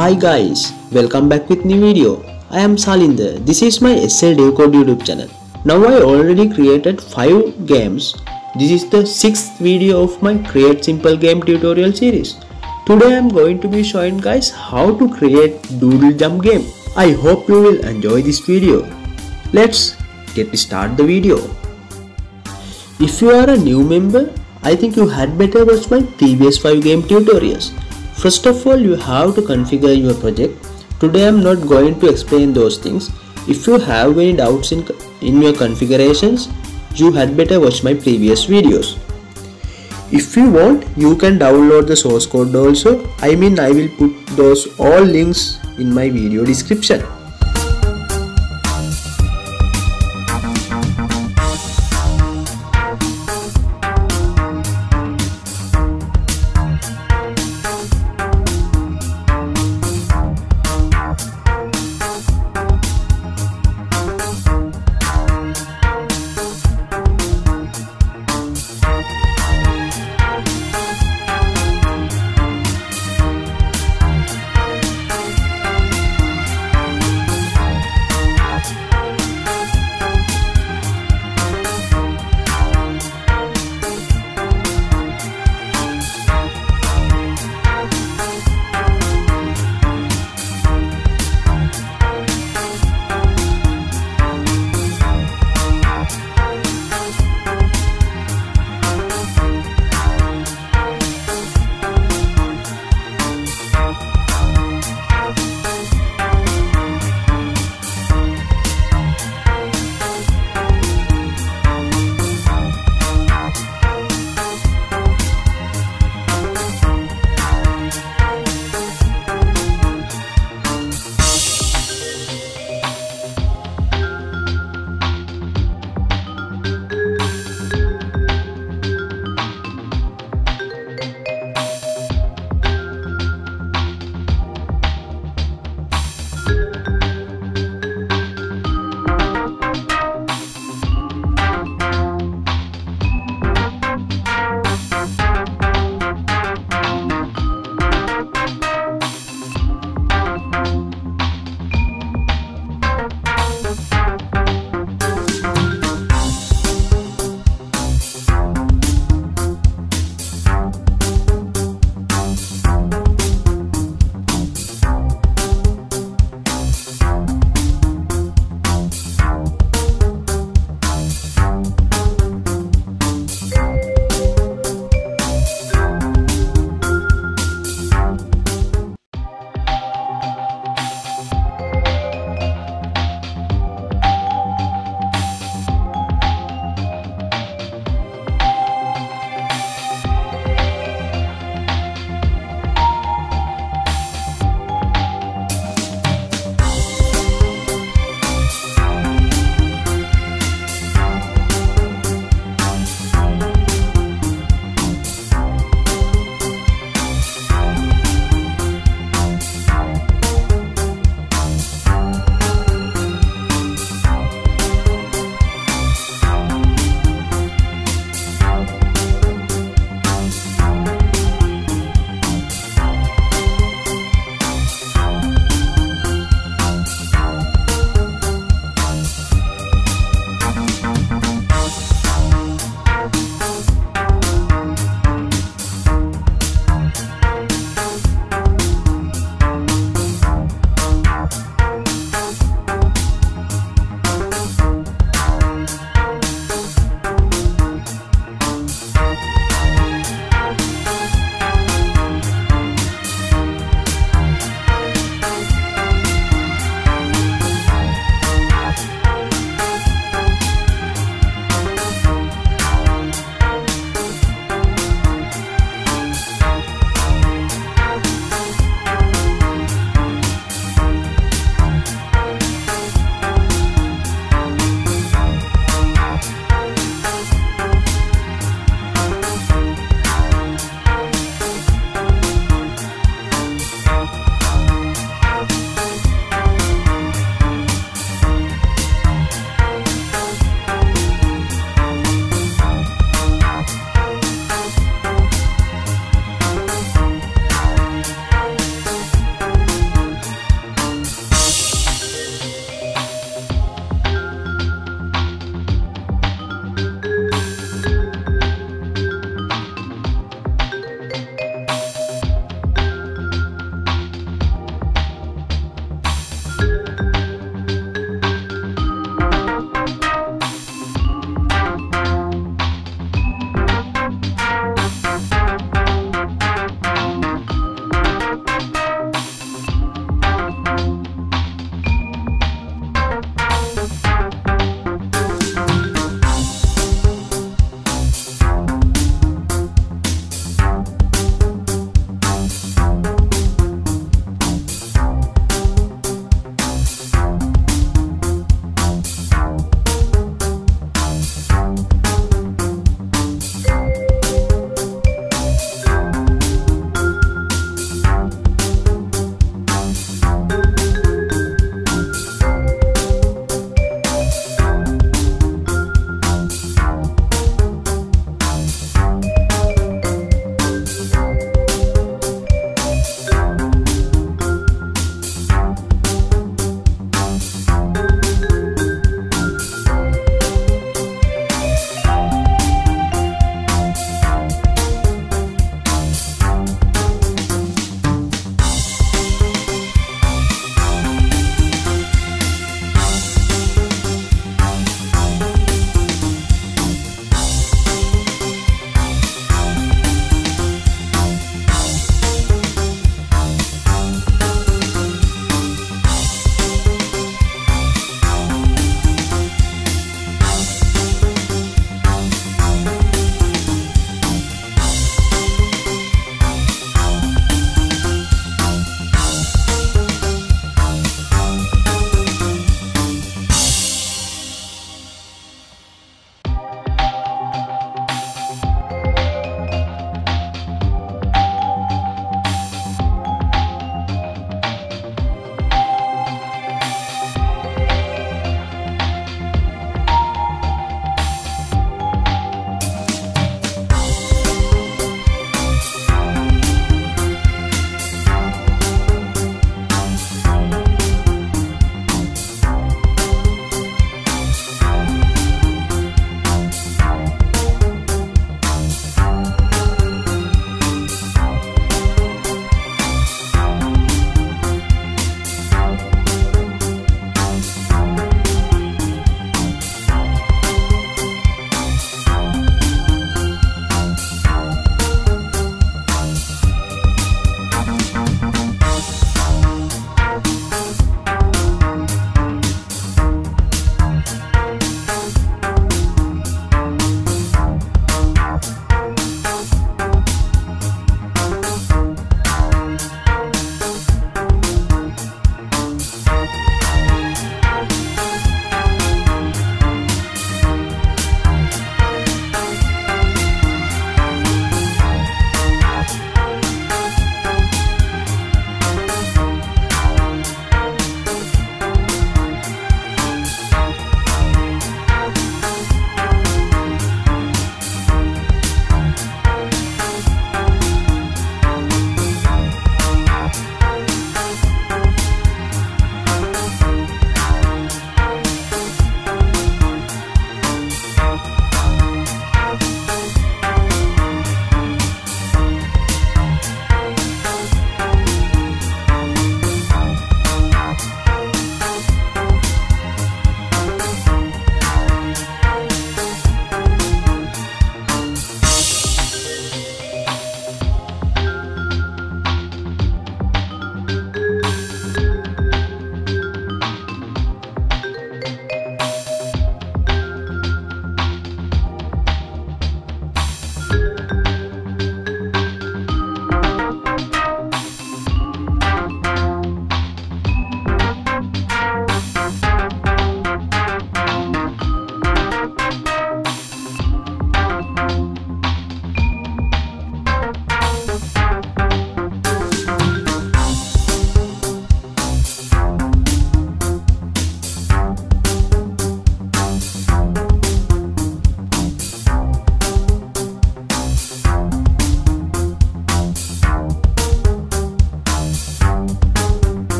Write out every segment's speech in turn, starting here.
Hi guys, welcome back with new video. I am Salinda. This is my SL Code YouTube channel. Now I already created 5 games. This is the 6th video of my create simple game tutorial series. Today I am going to be showing guys how to create doodle jump game. I hope you will enjoy this video. Let's get start the video. If you are a new member, I think you had better watch my previous 5 game tutorials. First of all, you have to configure your project. Today I am not going to explain those things. If you have any doubts in, in your configurations, you had better watch my previous videos. If you want, you can download the source code also. I mean, I will put those all links in my video description.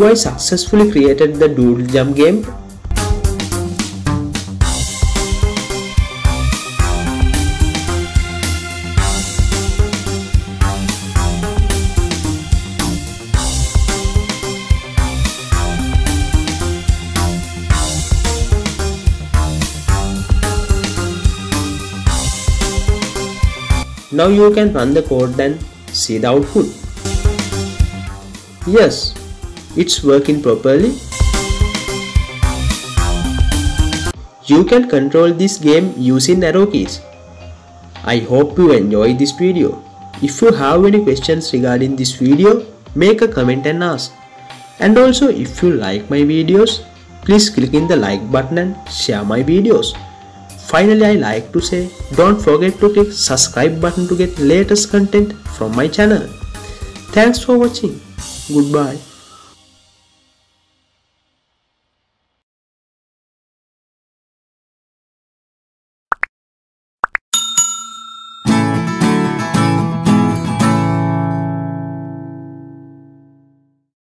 Now I successfully created the doodle jump game Now you can run the code and see the output. Yes, it's working properly. You can control this game using arrow keys. I hope you enjoy this video. If you have any questions regarding this video, make a comment and ask. And also if you like my videos, please click in the like button and share my videos. Finally, I like to say don't forget to click subscribe button to get latest content from my channel. Thanks for watching. Goodbye.